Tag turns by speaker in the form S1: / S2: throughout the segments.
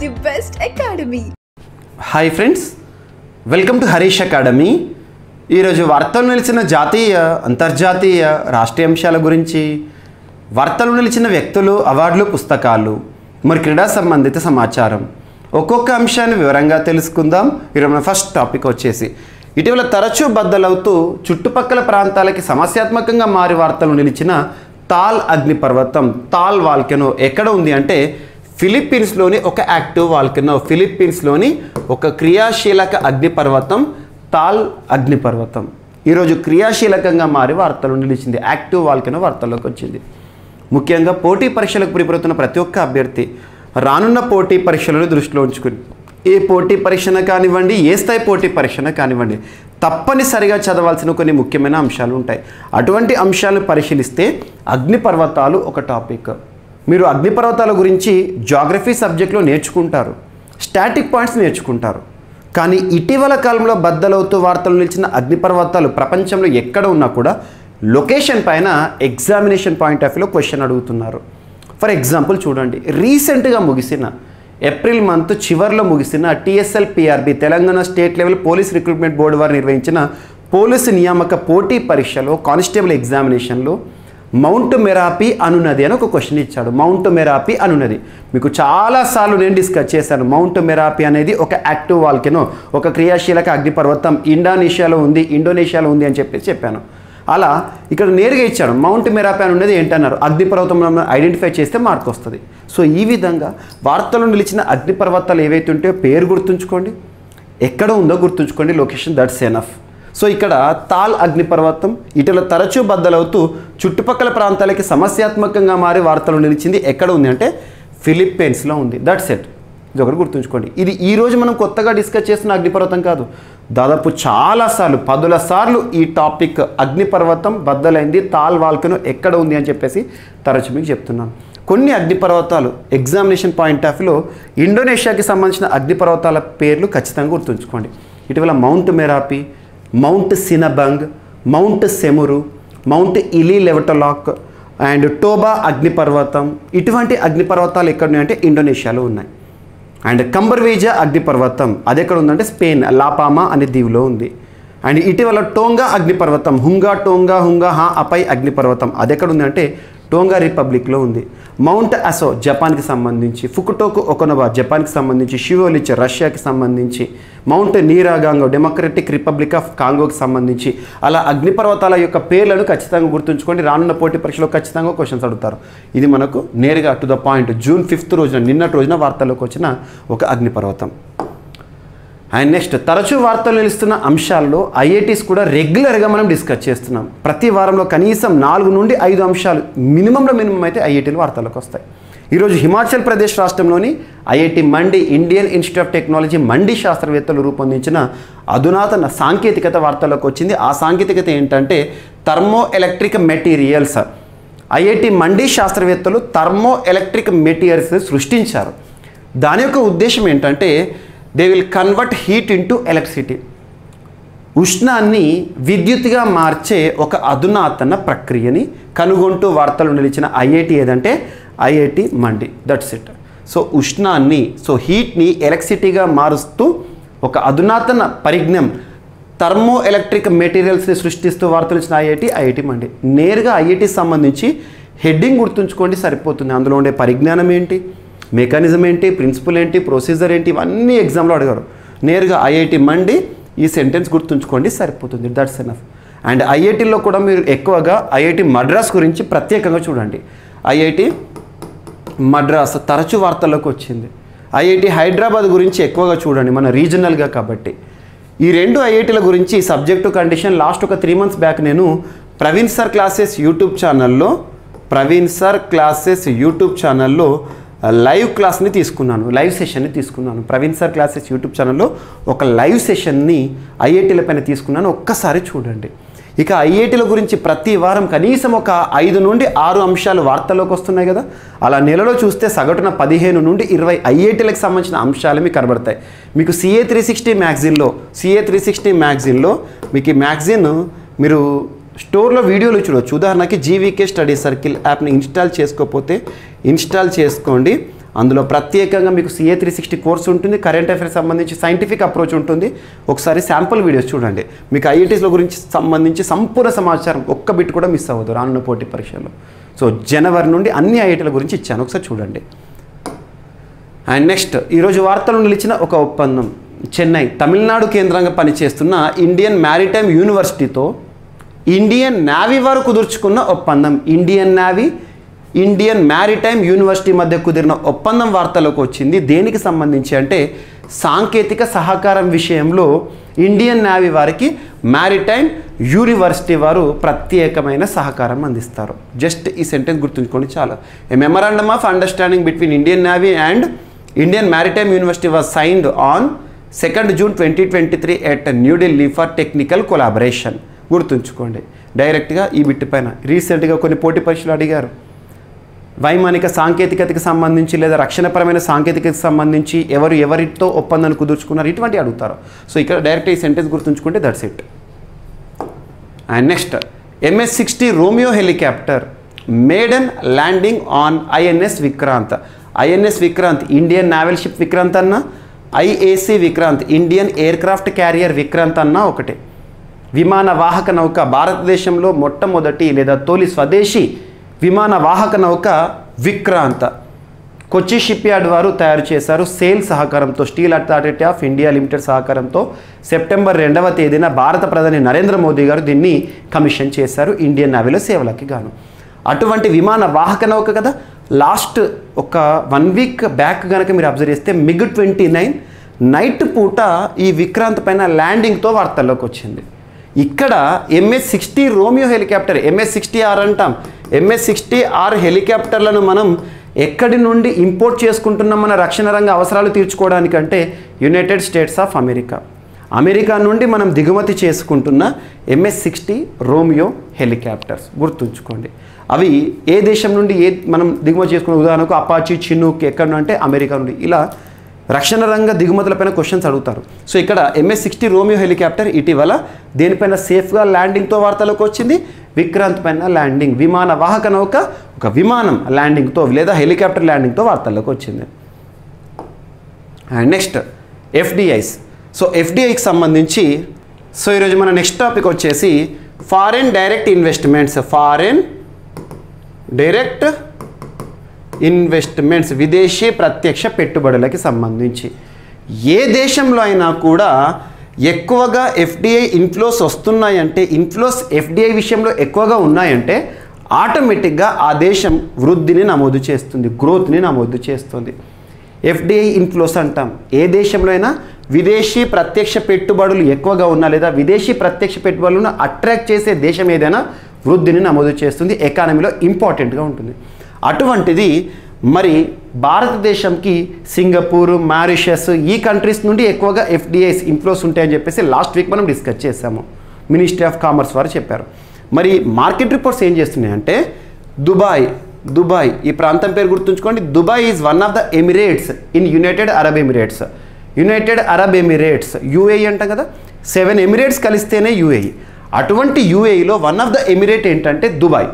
S1: The best academy
S2: hi friends welcome to Harish academy ఈరోజు వార్తలు నిలిచిన జాతీయ అంతర్జాతీయ రాష్ట్రీయ అంశాల గురించి వార్తలు నిలిచిన వ్యక్తులు అవార్డులు పుస్తకాలు మరి క్రీడా సంబంధిత సమాచారం. ఒక్కొక్క అంశాన్ని వివరంగా తెలుసుకుందాం. ఈరోజు మన ఫస్ట్ టాపిక్ వచ్చేసి ఇటీవల తరచూ బద్దలవుతూ చుట్టుపక్కల ప్రాంతాలకి సమస్యాత్మకంగా మారి వార్తలు నిలిచిన తాల్ అగ్నిపర్వతం తాల్ వాల్కెనో ఎక్కడ ఉంది అంటే ఫిలిప్పీన్స్లోని ఒక యాక్టివ్ వాల్కెనో ఫిలిప్పీన్స్లోని ఒక క్రియాశీలక అగ్నిపర్వతం తాల్ అగ్నిపర్వతం. ఈరోజు క్రియాశీలకంగా మారి వార్తలు నిలిచింది యాక్టివ్ వాల్కెనో వార్తల్లోకి వచ్చింది. ముఖ్యంగా పోటీ పరీక్షలకు ప్రిపడుతున్న ప్రతి ఒక్క అభ్యర్థి రానున్న పోటీ పరీక్షలను దృష్టిలో ఉంచుకుని ఏ పోటీ పరీక్షన కానివ్వండి ఏ స్థాయి పోటీ పరీక్షన కానివ్వండి తప్పనిసరిగా చదవాల్సిన కొన్ని ముఖ్యమైన అంశాలు ఉంటాయి. అటువంటి అంశాలను పరిశీలిస్తే అగ్నిపర్వతాలు ఒక టాపిక్. మీరు అగ్నిపర్వతాల గురించి జాగ్రఫీ సబ్జెక్ట్లో నేర్చుకుంటారు స్టాటిక్ పాయింట్స్ నేర్చుకుంటారు. కానీ ఇటీవల కాలంలో బద్దలవుతూ వార్తలు నిలిచిన అగ్నిపర్వతాలు ప్రపంచంలో ఎక్కడ ఉన్నా కూడా లొకేషన్ పైన ఎగ్జామినేషన్ పాయింట్ ఆఫ్ వ్యూలో క్వశ్చన్ అడుగుతున్నారు. ఫర్ ఎగ్జాంపుల్ చూడండి రీసెంట్గా ముగిసిన ఏప్రిల్ మంత్ చివరిలో ముగిసిన TSL PRB Telangana state level police recruitment board వారు నిర్వహించిన పోలీసు నియామక పోటీ పరీక్షలో కానిస్టేబుల్ ఎగ్జామినేషన్లో మౌంట్ మెరాపి అనునది అని ఒక క్వశ్చన్ ఇచ్చాడు. మౌంట్ మెరాపి అనునది మీకు చాలాసార్లు నేను డిస్కస్ చేశాను. మౌంట్ మెరాపి అనేది ఒక యాక్టివ్ వాల్కెనో ఒక క్రియాశీలక అగ్నిపర్వతం. ఇండోనేషియాలో ఉంది ఇండోనేషియాలో ఉంది అని చెప్పేసి చెప్పాను. అలా ఇక్కడ నేరుగా ఇచ్చాడు. మౌంట్ మెరాపి అని ఉన్నది ఏంటన్నారు? అగ్నిపర్వతంలో ఐడెంటిఫై చేస్తే మార్క్ వస్తుంది. సో ఈ విధంగా వార్తలు నిలిచిన అగ్నిపర్వతాలు ఏవైతే ఉంటాయో పేరు గుర్తుంచుకోండి. ఎక్కడ ఉందో గుర్తుంచుకోండి. లొకేషన్ దట్స్ ఎనఫ్ సో ఇక్కడ తాల్ అగ్నిపర్వతం ఇటీవల తరచూ బద్దలవుతూ చుట్టుపక్కల ప్రాంతాలకి సమస్యాత్మకంగా మారి వార్తలు నిలిచింది ఎక్కడ ఉంది అంటే ఫిలిప్పీన్స్లో ఉంది. దట్స్ ఎట్ ఇది ఒకటి గుర్తుంచుకోండి. ఇది ఈ రోజు మనం కొత్తగా డిస్కస్ చేస్తున్న అగ్నిపర్వతం కాదు. దాదాపు చాలాసార్లు పదుల సార్లు ఈ టాపిక్ అగ్నిపర్వతం బద్దలైంది తాల్ వాల్కను ఎక్కడ ఉంది అని చెప్పేసి తరచు మీకు చెప్తున్నాను. కొన్ని అగ్నిపర్వతాలు ఎగ్జామినేషన్ పాయింట్ ఆఫ్ వ్యూలో ఇండోనేషియాకి సంబంధించిన అగ్నిపర్వతాల పేర్లు ఖచ్చితంగా గుర్తుంచుకోండి. ఇటీవల Mount Merapi Mount Sinabung Mount Semeru Mount Ili Lewotolok and Toba అగ్నిపర్వతం ఇటువంటి అగ్నిపర్వతాలు ఎక్కడ ఉన్నాయంటే ఇండోనేషియాలో ఉన్నాయి. అండ్ కంబర్వేజా అగ్నిపర్వతం అది ఎక్కడ ఉందంటే స్పెయిన్ లాపామా అనే దీవిలో ఉంది. అండ్ ఇటీవల టోంగా అగ్నిపర్వతం హుంగా టోంగా హుంగా హా అపై అగ్నిపర్వతం అది ఎక్కడ ఉందంటే టోంగా రిపబ్లిక్లో ఉంది. మౌంట్ అసో జపాన్కి సంబంధించి ఫుకుటోకు ఒకనోవా జపాన్కి సంబంధించి షివోలిచ్ రష్యాకి సంబంధించి Mount Nyiragongo Democratic Republic of కాంగోకి సంబంధించి అలా అగ్నిపర్వతాల యొక్క పేర్లను ఖచ్చితంగా గుర్తుంచుకోండి. రానున్న పోటీ పరీక్షలో ఖచ్చితంగా క్వశ్చన్స్ అడుగుతారు. ఇది మనకు నేరుగా to the point June fifth రోజున నిన్నటి రోజున వార్తల్లోకి వచ్చిన ఒక అగ్నిపర్వతం. అండ్ నెక్స్ట్ తరచూ వార్తలు నిలుస్తున్న అంశాల్లో ఐఐటీస్ కూడా రెగ్యులర్గా మనం డిస్కస్ చేస్తున్నాం. ప్రతి వారంలో కనీసం నాలుగు నుండి ఐదు అంశాలు మినిమంలో మినిమం అయితే ఐఐటీలు వార్తలకు వస్తాయి. ఈరోజు హిమాచల్ ప్రదేశ్ రాష్ట్రంలోని IIT Mandi Indian institute of technology Mandi శాస్త్రవేత్తలు రూపొందించిన అధునాతన సాంకేతికత వార్తలకు వచ్చింది. ఆ సాంకేతికత ఏంటంటే thermo electric materials. IIT Mandi శాస్త్రవేత్తలు థర్మో ఎలక్ట్రిక్ మెటీరియల్స్ సృష్టించారు. దాని యొక్క ఉద్దేశం ఏంటంటే they will convert heat into electricity ఉష్ణాన్ని విద్యుత్గా మార్చే ఒక అధునాతన ప్రక్రియని కనుగొంటూ వార్తలు నిలిచిన ఐఐటి ఏదంటే? IIT Mandi. That's it so ఉష్ణాన్ని so హీట్ని ఎలక్ట్రిసిటీగా మారుస్తూ ఒక అధునాతన పరిజ్ఞం థర్మో ఎలక్ట్రిక్ మెటీరియల్స్ని సృష్టిస్తూ వార్తలు ఇచ్చిన ఐఐటి ఐఐటి మండి. నేరుగా ఐఐటి సంబంధించి హెడ్డింగ్ గుర్తుంచుకోండి సరిపోతుంది. అందులో ఉండే పరిజ్ఞానం ఏంటి? మెకానిజం ఏంటి ప్రిన్సిపల్ ఏంటి ప్రొసీజర్ ఏంటి ఇవన్నీ ఎగ్జామ్లో అడిగారు. నేరుగా ఐఐటి మండి ఈ సెంటెన్స్ గుర్తుంచుకోండి సరిపోతుంది. దట్స్ ఎనఫ్ అండ్ ఐఐటీలో కూడా మీరు ఎక్కువగా ఐఐటి మద్రాస్ గురించి ప్రత్యేకంగా చూడండి. ఐఐటి మద్రాస్ తరచు వార్తల్లోకి వచ్చింది. ఐఐటి హైదరాబాద్ గురించి ఎక్కువగా చూడండి మన రీజనల్గా కాబట్టి. ఈ రెండు ఐఐటీల గురించి సబ్జెక్టు కండిషన్ లాస్ట్ ఒక త్రీ మంత్స్ బ్యాక్ నేను ప్రవీణ్ సార్ క్లాసెస్ యూట్యూబ్ ఛానల్లో ప్రవీణ్ సార్ క్లాసెస్ యూట్యూబ్ ఛానల్లో లైవ్ క్లాస్ని తీసుకున్నాను లైవ్ సెషన్ని తీసుకున్నాను. ప్రవీణ్ సార్ క్లాసెస్ యూట్యూబ్ ఛానల్లో ఒక లైవ్ సెషన్ని ఐఐటీల పైన తీసుకున్నాను. ఒక్కసారి చూడండి. ఇక ఐఐటీల గురించి ప్రతి వారం కనీసం ఒక ఐదు నుండి ఆరు అంశాలు వార్తల్లోకి వస్తున్నాయి కదా. అలా నెలలో చూస్తే సగటున పదిహేను నుండి ఇరవై ఐఐటీలకు సంబంధించిన అంశాలు మీకు కనబడతాయి. మీకు సిఏ త్రీ సిక్స్టీ మ్యాగజిన్లో సిఏ త్రీ సిక్స్టీ మ్యాగజిన్లో మీకు ఈ మ్యాగజిన్ మీరు స్టోర్లో వీడియోలు చూడవచ్చు ఉదాహరణకి జీవీకే స్టడీ సర్కిల్ యాప్ని ఇన్స్టాల్ చేసుకోకపోతే ఇన్స్టాల్ చేసుకోండి. అందులో ప్రత్యేకంగా మీకు సిఏ త్రీ సిక్స్టీ కోర్స్ ఉంటుంది. కరెంట్ అఫైర్స్ సంబంధించి సైంటిఫిక్ అప్రోచ్ ఉంటుంది. ఒకసారి శాంపుల్ వీడియోస్ చూడండి. మీకు ఐఐటీస్లో గురించి సంబంధించి సంపూర్ణ సమాచారం ఒక్క బిట్ కూడా మిస్ అవ్వదు రానున్న పోటీ పరీక్షల్లో. సో జనవరి నుండి అన్ని ఐఐటీల గురించి ఇచ్చాను. ఒకసారి చూడండి. అండ్ నెక్స్ట్ ఈరోజు వార్తలు నిలిచిన ఒక ఒప్పందం. చెన్నై తమిళనాడు కేంద్రంగా పనిచేస్తున్న ఇండియన్ మ్యారిటైమ్ యూనివర్సిటీతో ఇండియన్ నావీ వారు కుదుర్చుకున్న ఒప్పందం. Indian navy Indian maritime university మధ్య కుదిరిన ఒప్పందం వార్తలోకి వచ్చింది. దేనికి సంబంధించి అంటే సాంకేతిక సహకారం విషయంలో ఇండియన్ నావీ వారికి మ్యారిటైమ్ యూనివర్సిటీ వారు ప్రత్యేకమైన సహకారం అందిస్తారు. జస్ట్ ఈ సెంటెన్స్ గుర్తుంచుకోండి చాలా. A memorandum of understanding between Indian navy and Indian maritime university was signed on second June twenty twenty three at New Delhi for technical collaboration గుర్తుంచుకోండి. డైరెక్ట్గా ఈ బిట్ పైన. రీసెంట్గా కొన్ని పోటీ పరీక్షలు అడిగారు. వైమానిక సాంకేతికతకు సంబంధించి లేదా రక్షణపరమైన సాంకేతికతకు సంబంధించి ఎవరు ఎవరితో ఒప్పందాన్ని కుదుర్చుకున్నారు ఇటువంటి అడుగుతారు. సో ఇక్కడ డైరెక్ట్ ఈ సెంటెన్స్ గుర్తుంచుకుంటే that's it and next MS sixty Romeo helicopter maiden landing on INS Vikrant INS Vikrant Indian naval ship Vikrant అన్న? IAC Vikrant Indian aircraft carrier Vikrant అన్న ఒకటే. విమాన వాహక నౌక భారతదేశంలో మొట్టమొదటి లేదా తొలి స్వదేశీ విమాన వాహక నౌక విక్రాంత. కొచ్చి షిప్ యార్డ్ వారు తయారు చేశారు సేల్ సహకారంతో steel authority of India limited సహకారంతో. సెప్టెంబర్ రెండవ తేదీన భారత ప్రధాని నరేంద్ర మోదీ గారు దీన్ని కమిషన్ చేశారు ఇండియన్ నావీలో సేవలకి గాను. అటువంటి విమాన వాహక నౌక కదా లాస్ట్ ఒక వన్ వీక్ బ్యాక్ కనుక మీరు అబ్జర్వ్ చేస్తే మిగ్ ట్వంటీ నైన్ నైట్ పూట ఈ విక్రాంత్ పైన ల్యాండింగ్తో వార్తల్లోకి వచ్చింది ఇక్కడ MS sixty Romeo helicopter MS sixty R అంటాం. ఎంఎస్ సిక్స్టీ ఆర్ హెలికాప్టర్లను మనం ఎక్కడి నుండి ఇంపోర్ట్ చేసుకుంటున్నాం మన రక్షణ రంగ అవసరాలు తీర్చుకోవడానికంటే United States of America America నుండి మనం దిగుమతి చేసుకుంటున్న ఎంఎస్ సిక్స్టీ రోమియో హెలికాప్టర్స్ గుర్తుంచుకోండి. అవి ఏ దేశం నుండి ఏ మనం దిగుమతి చేసుకున్న ఉదాహరణకు అపాచి చినుక్ ఎక్కడ అంటే అమెరికా నుండి. ఇలా రక్షణ రంగ దిగుమతులపైన క్వశ్చన్స్ అడుగుతారు. సో ఇక్కడ ఎంఎస్ సిక్స్టీ రోమియో హెలికాప్టర్ ఇటీవల దేనిపైన సేఫ్గా ల్యాండింగ్తో వార్తలోకి వచ్చింది? విక్రాంత్ పైన ల్యాండింగ్ విమాన వాహక నౌక ఒక విమానం ల్యాండింగ్తో లేదా హెలికాప్టర్ ల్యాండింగ్తో వార్తల్లోకి వచ్చింది. అండ్ నెక్స్ట్ ఎఫ్డిఐస్ సో ఎఫ్డిఐకి సంబంధించి సో ఈరోజు మన నెక్స్ట్ టాపిక్ వచ్చేసి foreign direct investments foreign direct investments విదేశీ ప్రత్యక్ష పెట్టుబడులకి సంబంధించి. ఏ దేశంలో అయినా కూడా ఎక్కువగా ఎఫ్డిఐ ఇన్ఫ్లోస్ వస్తున్నాయంటే ఇన్ఫ్లోస్ ఎఫ్డిఐ విషయంలో ఎక్కువగా ఉన్నాయంటే ఆటోమేటిక్గా ఆ దేశం వృద్ధిని నమోదు చేస్తుంది గ్రోత్ని నమోదు చేస్తుంది. ఎఫ్డిఐ ఇన్ఫ్లోస్ అంటాం. ఏ దేశంలో అయినా విదేశీ ప్రత్యక్ష పెట్టుబడులు ఎక్కువగా ఉన్నా లేదా విదేశీ ప్రత్యక్ష పెట్టుబడులను అట్రాక్ట్ చేసే దేశం ఏదైనా వృద్ధిని నమోదు చేస్తుంది ఎకానమీలో ఇంపార్టెంట్గా ఉంటుంది. అటువంటిది మరి భారతదేశంకి సింగపూర్ మారిషస్ ఈ కంట్రీస్ నుండి ఎక్కువగా ఎఫ్డిఐస్ ఇన్ఫ్లోస్ ఉంటాయని చెప్పేసి లాస్ట్ వీక్ మనం డిస్కస్ చేసాము మినిస్ట్రీ ఆఫ్ కామర్స్ వారు చెప్పారు. మరి మార్కెట్ రిపోర్ట్స్ ఏం చేస్తున్నాయంటే దుబాయ్ దుబాయ్ ఈ ప్రాంతం పేరు గుర్తుంచుకోండి. Dubai is one of the emirates in United Arab Emirates. United Arab Emirates UAE అంటాం కదా? సెవెన్ ఎమిరేట్స్ కలిస్తేనే యూఏఈ. అటువంటి యూఏఈలో వన్ ఆఫ్ ద ఎమిరేట్ ఏంటంటే దుబాయ్.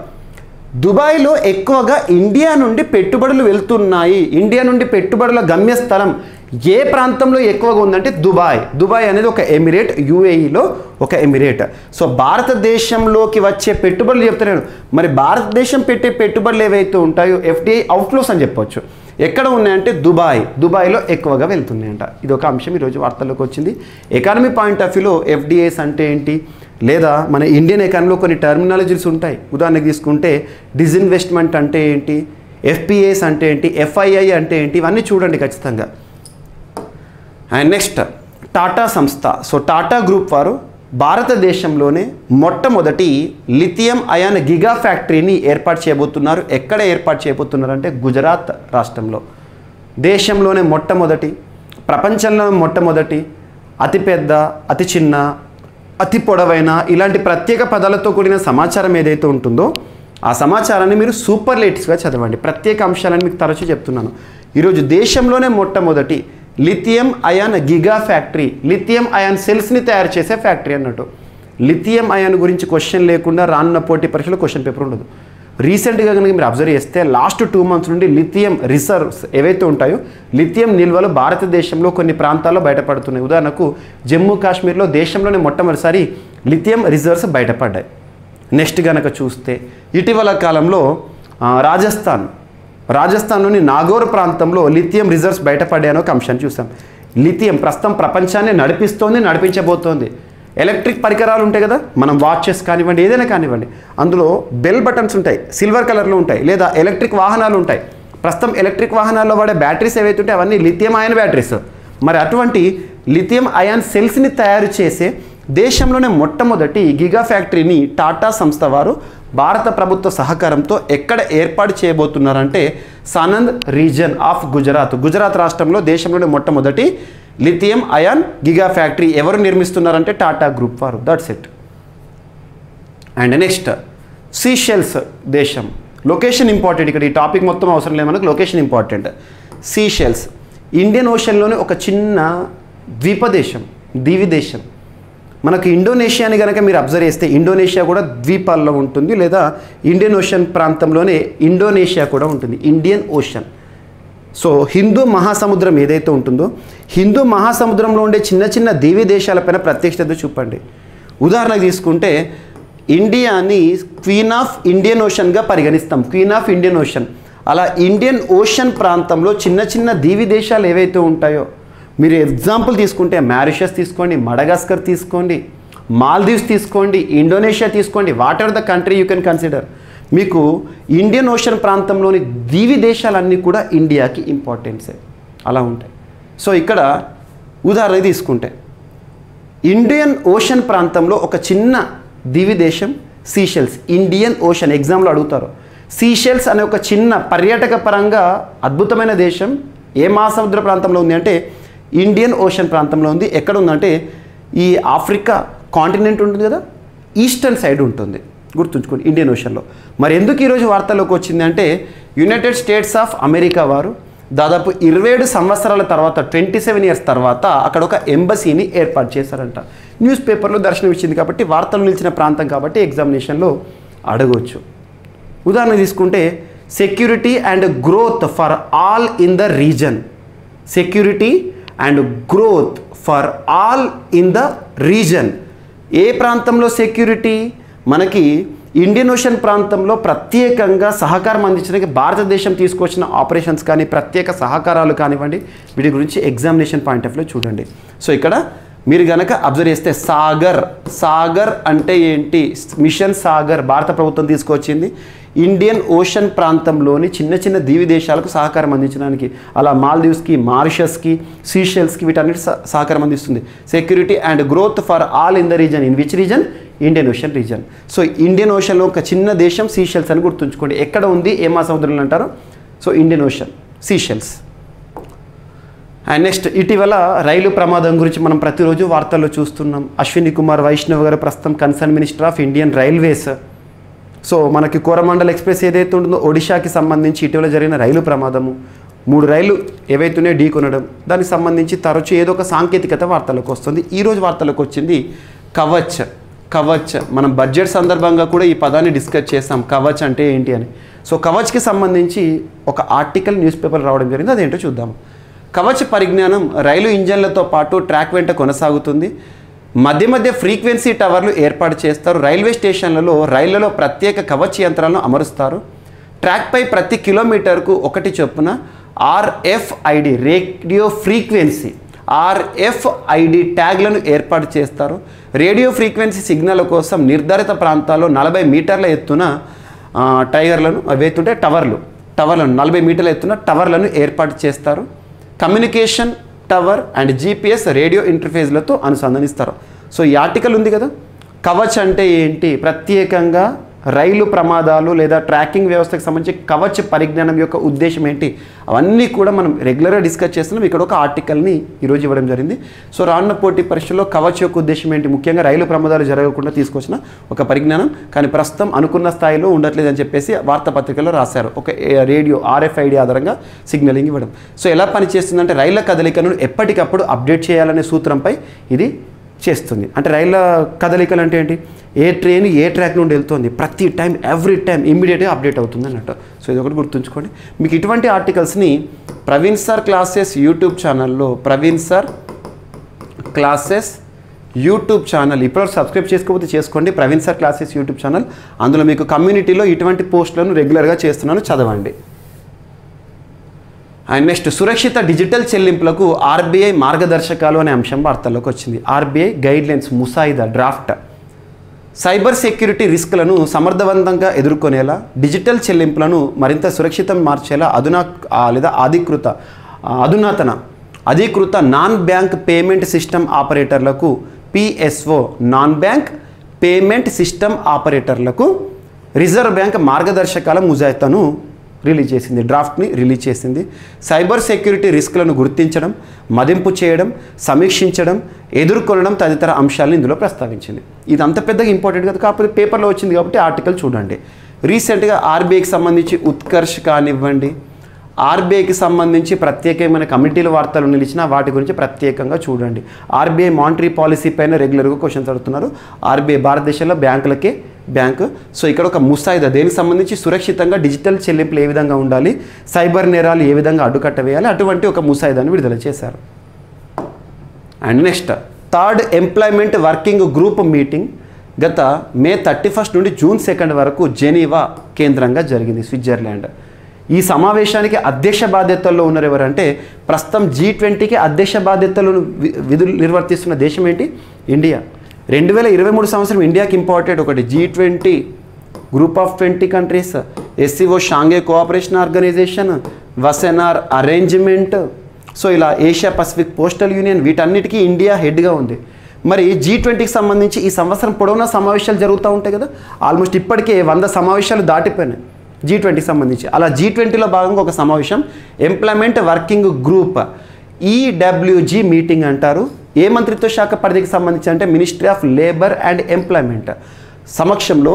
S2: దుబాయ్లో ఎక్కువగా ఇండియా నుండి పెట్టుబడులు వెళ్తున్నాయి. ఇండియా నుండి పెట్టుబడుల గమ్యస్థలం ఏ ప్రాంతంలో ఎక్కువగా ఉందంటే దుబాయ్. దుబాయ్ అనేది ఒక ఎమిరేట్ యూఏఈలో ఒక ఎమిరేట్. సో భారతదేశంలోకి వచ్చే పెట్టుబడులు చెప్తున్నాను మరి భారతదేశం పెట్టే పెట్టుబడులు ఏవైతే ఉంటాయో ఎఫ్డిఐ అవుట్ఫ్లోస్ అని చెప్పొచ్చు. ఎక్కడ ఉన్నాయంటే దుబాయ్. దుబాయ్లో ఎక్కువగా వెళ్తున్నాయంట. ఇది ఒక అంశం ఈరోజు వార్తల్లోకి వచ్చింది. ఎకానమీ పాయింట్ ఆఫ్ వ్యూలో ఎఫ్డిఐస్ అంటే ఏంటి? లేదా మన ఇండియన్ ఎకానమీలో కొన్ని టర్మినాలజీస్ ఉంటాయి. ఉదాహరణకు తీసుకుంటే డిజిన్వెస్ట్మెంట్ అంటే ఏంటి? ఎఫ్పిఏస్ అంటే ఏంటి? ఎఫ్ఐఐ అంటే ఏంటి? ఇవన్నీ చూడండి ఖచ్చితంగా. అండ్ నెక్స్ట్ టాటా సంస్థ. సో టాటా గ్రూప్ వారు భారతదేశంలోనే మొట్టమొదటి లిథియం అయాన్ గిగా ఫ్యాక్టరీని ఏర్పాటు చేయబోతున్నారు. ఎక్కడ ఏర్పాటు చేయబోతున్నారు అంటే గుజరాత్ రాష్ట్రంలో. దేశంలోనే మొట్టమొదటి ప్రపంచంలో మొట్టమొదటి అతిపెద్ద అతి చిన్న అతి పొడవైన ఇలాంటి ప్రత్యేక పదాలతో కూడిన సమాచారం ఏదైతే ఉంటుందో ఆ సమాచారాన్ని మీరు సూపర్ లేటెస్ట్గా చదవండి. ప్రత్యేక అంశాలని మీకు తరచూ చెప్తున్నాను. ఈరోజు దేశంలోనే మొట్టమొదటి lithium ion giga factory lithium ion సెల్స్ని తయారు చేసే ఫ్యాక్టరీ అన్నట్టు. లిథియం అయాన్ గురించి క్వశ్చన్ లేకుండా రానున్న పోటీ పరీక్షలో క్వశ్చన్ పేపర్ ఉండదు. రీసెంట్గా కనుక మీరు అబ్జర్వ్ చేస్తే లాస్ట్ టూ మంత్స్ నుండి లిథియం రిజర్వ్స్ ఏవైతే ఉంటాయో లిథియం నిల్వలు భారతదేశంలో కొన్ని ప్రాంతాల్లో బయటపడుతున్నాయి. ఉదాహరణకు జమ్మూ కాశ్మీర్లో దేశంలోనే మొట్టమొదటిసారి లిథియం రిజర్వ్స్ బయటపడ్డాయి. నెక్స్ట్ కనుక చూస్తే ఇటీవల కాలంలో రాజస్థాన్ రాజస్థాన్లోని నాగోర్ ప్రాంతంలో లిథియం రిజర్వ్స్ బయటపడ్డాయని ఒక అంశాన్ని చూసాం. లిథియం ప్రస్తుతం ప్రపంచాన్ని నడిపిస్తోంది నడిపించబోతోంది. ఎలక్ట్రిక్ పరికరాలు ఉంటాయి కదా మనం వాచెస్ కానివ్వండి ఏదైనా కానివ్వండి అందులో బెల్ బటన్స్ ఉంటాయి సిల్వర్ కలర్లో ఉంటాయి లేదా ఎలక్ట్రిక్ వాహనాలు ఉంటాయి. ప్రస్తుతం ఎలక్ట్రిక్ వాహనాల్లో వాడే బ్యాటరీస్ ఏవైతే ఉంటాయి అవన్నీ లిథియం అయాన్ బ్యాటరీస్ మరి అటువంటి లిథియం అయాన్ సెల్స్ని తయారు చేసే దేశంలోనే మొట్టమొదటి గిగా ఫ్యాక్టరీని టాటా సంస్థ వారు భారత ప్రభుత్వ సహకారంతో ఎక్కడ ఏర్పాటు చేయబోతున్నారంటే సనంద్ రీజన్ ఆఫ్ గుజరాత్. గుజరాత్ రాష్ట్రంలో దేశంలోనే మొట్టమొదటి లిథియం అయాన్ గిగా ఫ్యాక్టరీ ఎవరు నిర్మిస్తున్నారంటే టాటా గ్రూప్ వారు. That's it and next Seychelles దేశం. లొకేషన్ ఇంపార్టెంట్ ఇక్కడ ఈ టాపిక్ మొత్తం అవసరం లేదు మనకు లొకేషన్ ఇంపార్టెంట్ సీషెల్స్ ఇండియన్ ఓషన్లోని ఒక చిన్న ద్వీపదేశం దీవి దేశం మనకు ఇండోనేషియాని కనుక మీరు అబ్జర్వ్ చేస్తే ఇండోనేషియా కూడా ద్వీపాల్లో ఉంటుంది లేదా ఇండియన్ ఓషన్ ప్రాంతంలోనే ఇండోనేషియా కూడా ఉంటుంది ఇండియన్ ఓషన్. సో హిందూ మహాసముద్రం ఏదైతే ఉంటుందో హిందూ మహాసముద్రంలో ఉండే చిన్న చిన్న దేవీ దేశాలపైన ప్రత్యక్షత చూపండి. ఉదాహరణకు తీసుకుంటే ఇండియాని క్వీన్ ఆఫ్ ఇండియన్ ఓషన్గా పరిగణిస్తాం క్వీన్ ఆఫ్ ఇండియన్ ఓషన్. అలా ఇండియన్ ఓషన్ ప్రాంతంలో చిన్న చిన్న దీవి దేశాలు ఏవైతే ఉంటాయో మీరు ఎగ్జాంపుల్ తీసుకుంటే మారిషస్ తీసుకోండి మడగాస్కర్ తీసుకోండి మాల్దీవ్స్ తీసుకోండి ఇండోనేషియా తీసుకోండి what are the country you can consider మీకు ఇండియన్ ఓషన్ ప్రాంతంలోని దీవి దేశాలన్నీ కూడా ఇండియాకి ఇంపార్టెన్సే అలా ఉంటాయి. సో ఇక్కడ ఉదాహరణ తీసుకుంటే ఇండియన్ ఓషన్ ప్రాంతంలో ఒక చిన్న దివి దేశం సీషెల్స్ ఇండియన్ ఓషన్ ఎగ్జామ్లో అడుగుతారు. సీషెల్స్ అనే ఒక చిన్న పర్యాటక పరంగా అద్భుతమైన దేశం ఏ మహాసముద్ర ప్రాంతంలో ఉంది అంటే ఇండియన్ ఓషన్ ప్రాంతంలో ఉంది. ఎక్కడ ఉందంటే ఈ ఆఫ్రికా కాంటినెంట్ ఉంటుంది కదా ఈస్టర్న్ సైడ్ ఉంటుంది. గుర్తుంచుకోండి ఇండియన్ ఓషన్లో. మరి ఎందుకు ఈరోజు వార్తల్లోకి వచ్చింది అంటే యునైటెడ్ స్టేట్స్ ఆఫ్ అమెరికా వారు దాదాపు ఇరవై ఏడు సంవత్సరాల తర్వాత ట్వంటీ సెవెన్ ఇయర్స్ తర్వాత అక్కడ ఒక ఎంబసీని ఏర్పాటు చేశారంట. న్యూస్ పేపర్లో దర్శనం ఇచ్చింది కాబట్టి వార్తలు నిలిచిన ప్రాంతం కాబట్టి ఎగ్జామినేషన్లో అడగవచ్చు ఉదాహరణ తీసుకుంటే security and growth for all in the region. Security and growth for all in the region. ఏ ప్రాంతంలో సెక్యూరిటీ? మనకి ఇండియన్ ఓషన్ ప్రాంతంలో ప్రత్యేకంగా సహకారం అందించడానికి భారతదేశం తీసుకొచ్చిన ఆపరేషన్స్ కానీ ప్రత్యేక సహకారాలు కానివ్వండి వీటి గురించి ఎగ్జామినేషన్ పాయింట్ ఆఫ్ వ్యూ చూడండి. సో ఇక్కడ మీరు గనక అబ్జర్వ్ చేస్తే సాగర్ సాగర్ అంటే ఏంటి? మిషన్ సాగర్ భారత ప్రభుత్వం తీసుకొచ్చింది. ఇండియన్ ఓషన్ ప్రాంతంలోని చిన్న చిన్న దీవి దేశాలకు సహకారం అందించడానికి. అలా మాల్దీవ్స్కి మారిషస్కి సీషెల్స్కి వీటన్నిటి సహకారం అందిస్తుంది. Security and growth for all in the region. In which region? Indian ocean region. So Indian ఓషన్లో ఒక చిన్న దేశం సీషెల్స్ అని గుర్తుంచుకోండి. ఎక్కడ ఉంది? ఏ మహాసముద్రంలో అంటారు? So Indian ocean Seychelles. Uh, and next ఇటీవల రైలు ప్రమాదం గురించి మనం ప్రతిరోజు వార్తల్లో చూస్తున్నాం. అశ్విని కుమార్ వైష్ణవ్ గారు ప్రస్తుతం concern minister of Indian railways. So మనకి కోరమండల్ ఎక్స్ప్రెస్ ఏదైతే ఉంటుందో ఒడిశాకి సంబంధించి ఇటీవల జరిగిన రైలు ప్రమాదము మూడు రైలు ఏవైతున్నాయో ఢీ కొనడం దానికి సంబంధించి తరచూ ఏదో ఒక సాంకేతికత వార్తలకు వస్తుంది. ఈరోజు వార్తలకు వచ్చింది కవచ్. కవచ్. మనం బడ్జెట్ సందర్భంగా కూడా ఈ పదాన్ని డిస్కస్ చేస్తాం కవచ్ అంటే ఏంటి అని. సో కవచ్కి సంబంధించి ఒక ఆర్టికల్ న్యూస్ పేపర్ రావడం జరిగింది. అదేంటో చూద్దాము కవచ పరిజ్ఞానం రైలు ఇంజన్లతో పాటు ట్రాక్ వెంట కొనసాగుతుంది. మధ్య మధ్య ఫ్రీక్వెన్సీ టవర్లు ఏర్పాటు చేస్తారు. రైల్వే స్టేషన్లలో రైళ్ళలో ప్రత్యేక కవచ యంత్రాలను అమరుస్తారు. ట్రాక్పై ప్రతి కిలోమీటర్కు ఒకటి చొప్పున ఆర్ఎఫ్ఐడి రేడియో ఫ్రీక్వెన్సీ ఆర్ఎఫ్ఐడి ట్యాగ్లను ఏర్పాటు చేస్తారు. రేడియో ఫ్రీక్వెన్సీ సిగ్నల్ కోసం నిర్ధారిత ప్రాంతాల్లో నలభై మీటర్ల ఎత్తున టైగర్లను అవి టవర్లు టవర్లను నలభై మీటర్ల ఎత్తున టవర్లను ఏర్పాటు చేస్తారు. Communication tower and GPS radio ఇంటర్ఫేస్లతో అనుసంధానిస్తారు. సో ఈ ఆర్టికల్ ఉంది కదా? కవచ్ అంటే ఏంటి? ప్రత్యేకంగా రైలు ప్రమాదాలు లేదా ట్రాకింగ్ వ్యవస్థకు సంబంధించి కవచ్ పరిజ్ఞానం యొక్క ఉద్దేశం ఏంటి? అవన్నీ కూడా మనం రెగ్యులర్గా డిస్కస్ చేస్తున్నాం. ఇక్కడ ఒక ఆర్టికల్ని ఈరోజు ఇవ్వడం జరిగింది. సో రానున్న పోటీ పరీక్షలో కవచ్ యొక్క ఉద్దేశం ఏంటి? ముఖ్యంగా రైలు ప్రమాదాలు జరగకుండా తీసుకొచ్చిన ఒక పరిజ్ఞానం. కానీ ప్రస్తుతం అనుకున్న స్థాయిలో ఉండట్లేదని చెప్పేసి వార్తాపత్రికల్లో రాశారు. ఒక రేడియో రేడియో ఆర్ఎఫ్ఐడి ఆధారంగా సిగ్నలింగ్ ఇవ్వడం. సో ఎలా పనిచేస్తుందంటే రైళ్ళ కదలికను ఎప్పటికప్పుడు అప్డేట్ చేయాలనే సూత్రంపై ఇది చేస్తుంది. అంటే రైళ్ళ కదలికలు అంటే ఏంటి? ఏ ట్రైన్ ఏ ట్రాక్ నుండి వెళ్తుంది? ప్రతి టైం ఎవ్రీ టైం ఇమ్మీడియట్గా అప్డేట్ అవుతుంది అన్నట్టు. సో ఇది ఒకటి గుర్తుంచుకోండి. మీకు ఇటువంటి ఆర్టికల్స్ని ప్రవీణ్ సార్ క్లాసెస్ యూట్యూబ్ ఛానల్లో Praveen sir classes YouTube channel ఇప్పటివరకు సబ్స్క్రైబ్ చేసుకోకపోతే చేసుకోండి. Praveen sir classes YouTube channel. అందులో మీకు కమ్యూనిటీలో ఇటువంటి పోస్టులను రెగ్యులర్గా చేస్తున్నాను. చదవండి. అండ్ నెక్స్ట్ సురక్షిత డిజిటల్ చెల్లింపులకు ఆర్బీఐ మార్గదర్శకాలు అనే అంశం వార్తల్లోకి వచ్చింది. ఆర్బీఐ గైడ్లైన్స్ ముసాయిదా డ్రాఫ్ట్. సైబర్ సెక్యూరిటీ రిస్క్లను సమర్థవంతంగా ఎదుర్కొనేలా డిజిటల్ చెల్లింపులను మరింత సురక్షితం మార్చేలా అధునా లేదా అధికృత అధునాతన అధీకృత non bank payment system ఆపరేటర్లకు PSO non bank payment system ఆపరేటర్లకు reserve bank మార్గదర్శకాల ముజాయితాను రిలీజ్ చేసింది డ్రాఫ్ట్ని రిలీజ్ చేసింది. సైబర్ సెక్యూరిటీ రిస్క్లను గుర్తించడం మదింపు చేయడం సమీక్షించడం ఎదుర్కొనడం తదితర అంశాలను ఇందులో ప్రస్తావించింది. ఇది అంత పెద్దగా ఇంపార్టెంట్ కాదు కాకపోతే పేపర్లో వచ్చింది కాబట్టి ఆర్టికల్ చూడండి. రీసెంట్గా ఆర్బీఐకి సంబంధించి ఉత్కర్ష్ కానివ్వండి ఆర్బీఐకి సంబంధించి ప్రత్యేకమైన కమిటీల వార్తలు నిలిచిన వాటి గురించి ప్రత్యేకంగా చూడండి. ఆర్బీఐ మానిటరీ పాలసీ పైన రెగ్యులర్గా క్వశ్చన్స్ అడుగుతున్నారు. ఆర్బీఐ భారతదేశంలో బ్యాంకులకే బ్యాంకు. సో ఇక్కడ ఒక ముసాయిదా. దేనికి సంబంధించి? సురక్షితంగా డిజిటల్ చెల్లింపులు ఏ విధంగా ఉండాలి? సైబర్ నేరాలు ఏ విధంగా అడ్డుకట్ట వేయాలి అటువంటి ఒక ముసాయిదాను విడుదల చేశారు. And next third employment working group meeting గత మే థర్టీ ఫస్ట్ నుండి జూన్ సెకండ్ వరకు జెనీవా కేంద్రంగా జరిగింది స్విట్జర్లాండ్. ఈ సమావేశానికి అధ్యక్ష బాధ్యతల్లో ఉన్నారు ఎవరంటే ప్రస్తుతం జీ ట్వంటీకి అధ్యక్ష బాధ్యతలను వి- విధులు నిర్వర్తిస్తున్న దేశం ఏంటి? ఇండియా. రెండు వేల ఇరవై మూడు సంవత్సరం ఇండియాకి ఇంపార్టెంట్ ఒకటి G twenty group of twenty countries SCO Shanghai cooperation organisation Wassenaar arrangement so ఇలా ఏషియా పసిఫిక్ పోస్టల్ యూనియన్ వీటన్నిటికీ ఇండియా హెడ్గా ఉంది. మరి జీ ట్వంటీకి సంబంధించి ఈ సంవత్సరం పొడవునా సమావేశాలు జరుగుతూ ఉంటాయి కదా? ఆల్మోస్ట్ ఇప్పటికే వంద సమావేశాలు దాటిపోయినాయి జీ ట్వంటీకి సంబంధించి. అలా జీ ట్వంటీలో భాగంగా ఒక సమావేశం employment working group EWG meeting అంటారు. ఏ మంత్రిత్వ శాఖ పరిధికి సంబంధించి అంటే ministry of labour and employment సమక్షంలో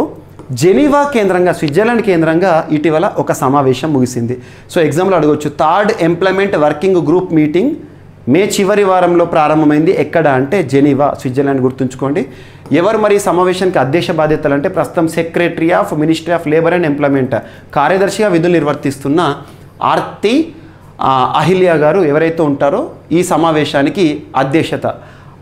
S2: జెనీవా కేంద్రంగా స్విట్జర్లాండ్ కేంద్రంగా ఇటీవల ఒక సమావేశం ముగిసింది. సో ఎగ్జామ్లో అడగవచ్చు third employment working group meeting May చివరి వారంలో ప్రారంభమైంది. ఎక్కడ అంటే జెనీవా స్విట్జర్లాండ్ గుర్తుంచుకోండి. ఎవరు మరి ఈ సమావేశానికి అధ్యక్ష బాధ్యతలు అంటే ప్రస్తుతం secretary of ministry of labour and employment కార్యదర్శిగా విధులు నిర్వర్తిస్తున్న ఆర్తి అహిల్య గారు ఎవరైతే ఉంటారో ఈ సమావేశానికి అధ్యక్షత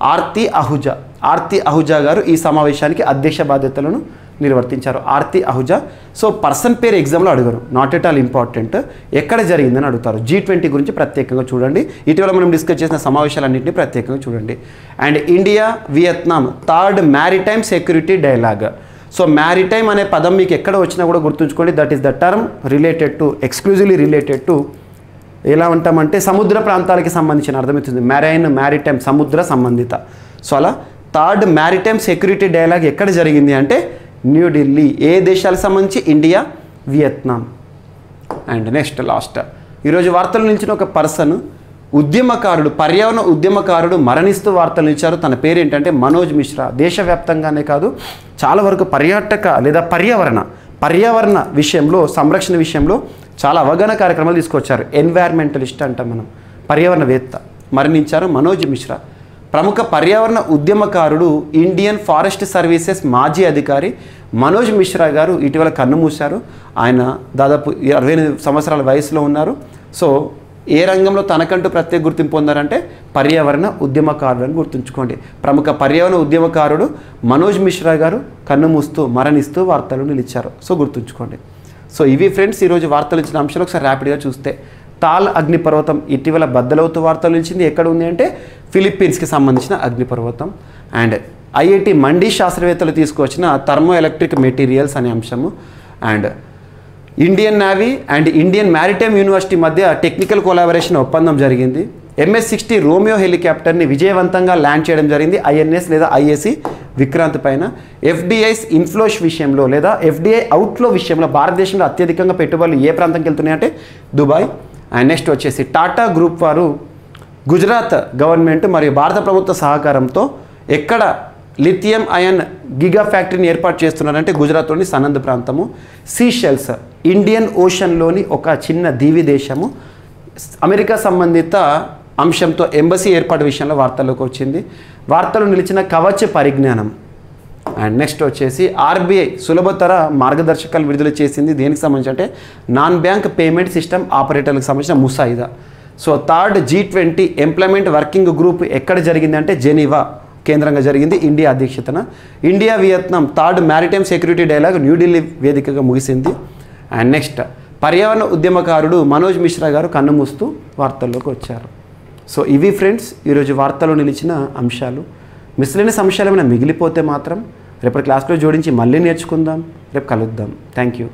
S2: ఆర్తి అహుజా. ఆర్తి అహుజా గారు ఈ సమావేశానికి అధ్యక్ష బాధ్యతలను నిర్వర్తించారు. ఆర్తి అహుజా. సో పర్సన్ పేరు ఎగ్జామ్లో అడగరు. నాట్ ఎట్ ఆల్ ఇంపార్టెంట్ ఎక్కడ జరిగిందని అడుగుతారు. జీ ట్వంటీ గురించి ప్రత్యేకంగా చూడండి. ఇటీవల మనం డిస్కస్ చేసిన సమావేశాలన్నింటినీ ప్రత్యేకంగా చూడండి. And India Vietnam third maritime security dialogue. So maritime అనే పదం మీకు ఎక్కడ వచ్చినా కూడా గుర్తుంచుకోండి. That is the term related to exclusively related to ఎలా ఉంటామంటే సముద్ర ప్రాంతాలకి సంబంధించిన అర్థమవుతుంది. మ్యారైన్ మ్యారిటైమ్ సముద్ర సంబంధిత. సో అలా థర్డ్ మ్యారిటైమ్ సెక్యూరిటీ డైలాగ్ ఎక్కడ జరిగింది అంటే న్యూఢిల్లీ ఏ దేశాలకు సంబంధించి? India Vietnam and next last ఈరోజు వార్తలు నిలిచిన ఒక పర్సన్ ఉద్యమకారుడు పర్యావరణ ఉద్యమకారుడు మరణిస్తూ వార్తలు ఇచ్చారు తన పేరు ఏంటంటే మనోజ్ మిశ్రా. దేశవ్యాప్తంగానే కాదు చాలా వరకు పర్యాటక లేదా పర్యావరణ పర్యావరణ విషయంలో సంరక్షణ విషయంలో చాలా అవగాహన కార్యక్రమాలు తీసుకొచ్చారు. ఎన్వైర్మెంటలిస్ట్ అంటాం మనం. పర్యావరణవేత్త. మరణించారు మనోజ్ మిశ్రా. ప్రముఖ పర్యావరణ ఉద్యమకారుడు ఇండియన్ ఫారెస్ట్ సర్వీసెస్ మాజీ అధికారి మనోజ్ మిశ్రా గారు ఇటీవల కన్నుమూశారు ఆయన దాదాపు అరవై ఎనిమిది సంవత్సరాల వయసులో ఉన్నారు. సో ఏ రంగంలో తనకంటూ ప్రత్యేక గుర్తింపు పొందారంటే పర్యావరణ ఉద్యమకారుడు అని గుర్తుంచుకోండి. ప్రముఖ పర్యావరణ ఉద్యమకారుడు మనోజ్ మిశ్రా గారు కన్నుమూస్తూ మరణిస్తూ వార్తలు నిలిచారు. సో గుర్తుంచుకోండి. సో ఇవి ఫ్రెండ్స్ ఈరోజు వార్తలు ఇచ్చిన అంశాలు ఒకసారి ర్యాపిడ్గా చూస్తే. తాల్ అగ్నిపర్వతం ఇటీవల బద్దలవుతూ వార్తలు ఇచ్చింది ఎక్కడ ఉంది అంటే ఫిలిప్పీన్స్కి సంబంధించిన అగ్నిపర్వతం. అండ్ ఐఐటి మండీ శాస్త్రవేత్తలు తీసుకొచ్చిన థర్మో ఎలక్ట్రిక్ మెటీరియల్స్ అనే అంశము. And Indian navy and Indian maritime university మధ్య టెక్నికల్ కొలాబరేషన్ ఒప్పందం జరిగింది. ఎంఎస్ సిక్స్టీ రోమియో హెలికాప్టర్ని విజయవంతంగా ల్యాండ్ చేయడం జరిగింది. ఐఎన్ఎస్ లేదా ఐఎస్సి విక్రాంత్ పైన. ఎఫ్డిఐస్ ఇన్ఫ్లోష్ విషయంలో లేదా ఎఫ్డిఐ అవుట్ఫ్లో విషయంలో భారతదేశంలో అత్యధికంగా పెట్టుబడులు ఏ ప్రాంతంకి వెళ్తున్నాయంటే దుబాయ్. అండ్ నెక్స్ట్ వచ్చేసి టాటా గ్రూప్ వారు గుజరాత్ గవర్నమెంట్ మరియు భారత ప్రభుత్వ సహకారంతో ఎక్కడ లిథియం అయన్ గిగా ఫ్యాక్టరీని ఏర్పాటు చేస్తున్నారంటే గుజరాత్లోని సనంద్ ప్రాంతము. సీషెల్స్ ఇండియన్ ఓషన్లోని ఒక చిన్న దీవి దేశము. అమెరికా సంబంధిత అంశంతో ఎంబసీ ఏర్పాటు విషయంలో వార్తల్లోకి వచ్చింది. వార్తలు నిలిచిన కవచ పరిజ్ఞానం. అండ్ నెక్స్ట్ వచ్చేసి ఆర్బీఐ సులభతర మార్గదర్శకాలు విడుదల చేసింది. దేనికి సంబంధించి అంటే నాన్ బ్యాంక్ పేమెంట్ సిస్టమ్ ఆపరేటర్లకు సంబంధించిన ముసాయిదా. So third G twenty employment working group ఎక్కడ జరిగింది అంటే జెనీవా కేంద్రంగా జరిగింది. ఇండియా అధ్యక్షతన. India Vietnam third maritime security dialogue New Delhi వేదికగా ముగిసింది. అండ్ నెక్స్ట్ పర్యావరణ ఉద్యమకారుడు మనోజ్ మిశ్రా గారు కన్నుమూస్తూ వార్తల్లోకి వచ్చారు. సో ఇవి ఫ్రెండ్స్ ఈరోజు వార్తలో నిలిచిన అంశాలు. మిస్లైన అంశాలు ఏమైనా మిగిలిపోతే మాత్రం రేపటి క్లాస్లో జోడించి మళ్ళీ నేర్చుకుందాం రేపు కలుద్దాం. Thank you